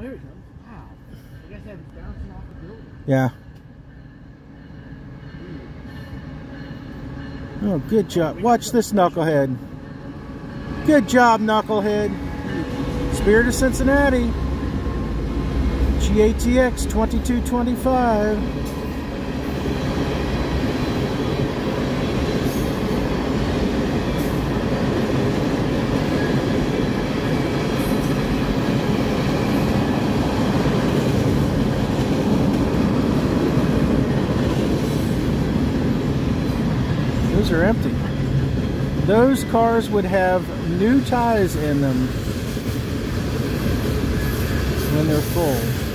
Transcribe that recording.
Oh, here it comes. Wow. I guess bouncing off the building. Yeah. Oh, good job. Watch this knucklehead. Good job, knucklehead. Spirit of Cincinnati. GATX 2225. Those are empty. Those cars would have new ties in them when they're full.